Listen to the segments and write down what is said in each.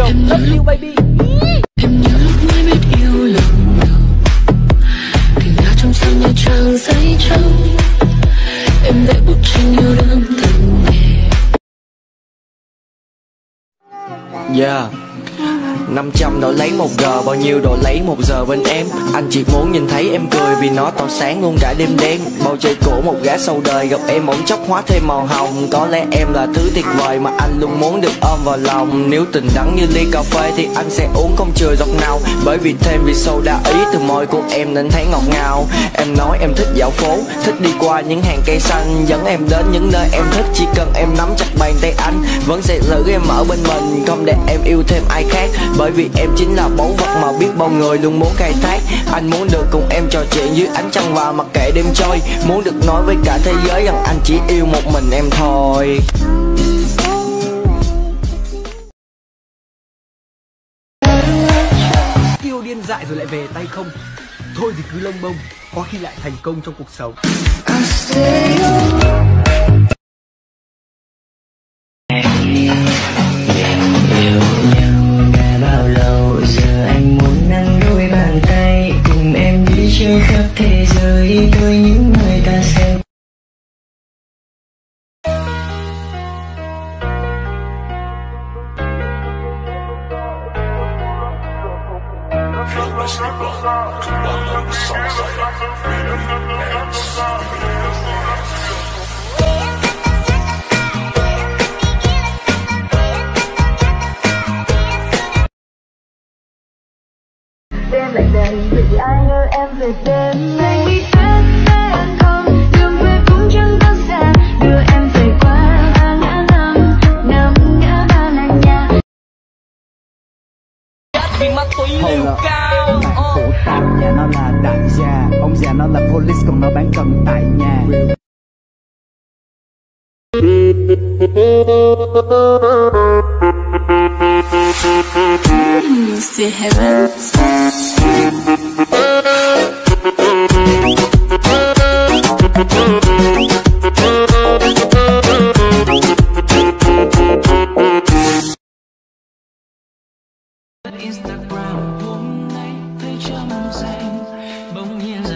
nhiều Love you baby. Em nhớ lúc mới biết yêu lần đầu. Tình đã trong sao như trang giấy trắng. Em vẽ bức tranh yêu đương từng Yeah. 500 đổi lấy một g bao nhiêu đổi lấy một giờ bên em. Anh chỉ muốn nhìn thấy em cười vì nó tỏ sáng luôn cả đêm đen. Bầu trời cổ một gã sâu đời gặp em bỗng chốc hóa thêm màu hồng. Có lẽ em là thứ tuyệt vời mà anh luôn muốn được ôm vào lòng. Nếu tình đắng như ly cà phê thì anh sẽ uống không chừa giọt nào. Bởi vì thêm vì sâu đã ý từ môi của em nên thấy ngọt ngào. Em nói em thích dạo phố, thích đi qua những hàng cây xanh. Dẫn em đến những nơi em thích, chỉ cần em nắm chặt bàn tay anh. Vẫn sẽ giữ em ở bên mình, không để em yêu thêm ai khác bởi vì em chính là báu vật mà biết bao người luôn muốn khai thác. Anh muốn được cùng em trò chuyện dưới ánh trăng và mặc kệ đêm trôi. Muốn được nói với cả thế giới rằng anh chỉ yêu một mình em thôi. Yêu điên dại rồi lại về tay không? Thôi thì cứ lông bông Có khi lại thành công trong cuộc sống yêu khắp thế giới tôi những người ta xem. đêm lại đầy vì ai như em về đêm nay đi hết với anh không đường về cũng chẳng có xa. Đưa em về qua ba ngã năm năm ngã ba là nhà. Vì ma túy liều cao. Bạn của tao nhà nó là đại gia. Ông già nó là police còn nó bán cần tại nhà. Still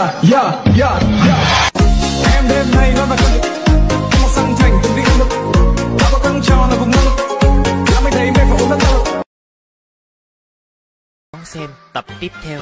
Yeah, yeah, yeah, yeah. Em đêm nay nó là cơn Em một sẵn thành từng vị lực Đã có căng trào là vùng năng Đã mới thấy mê phổ đất tơ đón xem tập tiếp theo